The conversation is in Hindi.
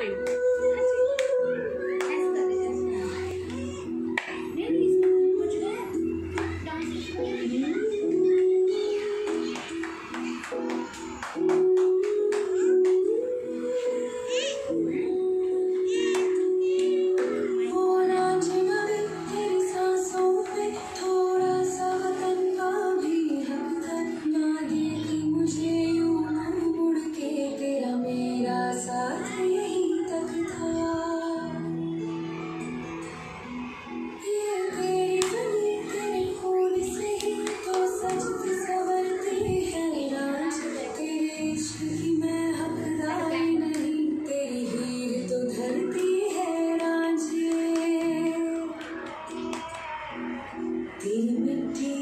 रही हूँ Mm-hmm. Dime, dime.